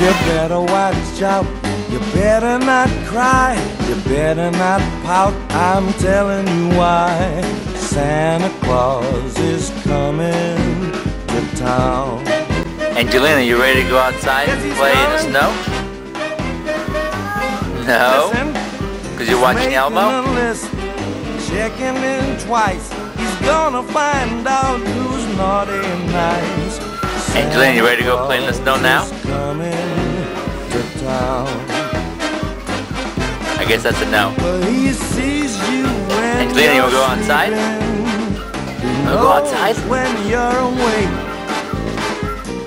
You better watch out. You better not cry. You better not pout. I'm telling you why. Santa Claus is coming to town. Angelina, you ready to go outside Yes, and play in the snow? No? Because you're watching Elmo? checking in twice. He's gonna find out who's naughty and nice. Angelina, you ready to go play in the snow now? Santa Claus is coming to town. I guess that's a no. Well, he sees you when Angelina, you wanna you're go outside? sleeping. He Wanna go outside? when you're awake.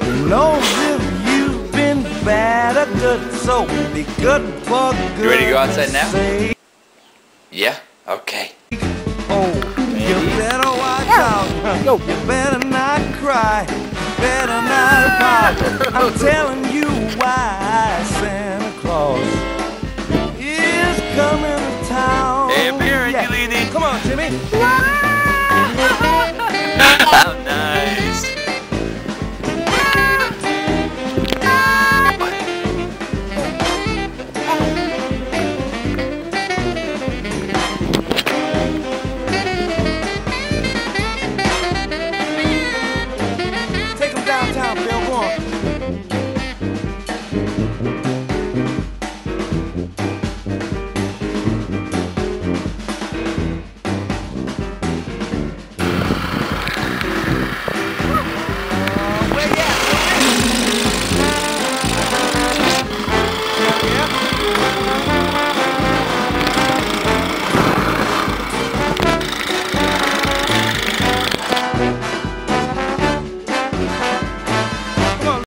He knows if you've been bad or good, so be good for good. You ready to go outside now? Yeah? Okay. oh, you better watch out. You better not cry. Better not pout. I'm telling Wow!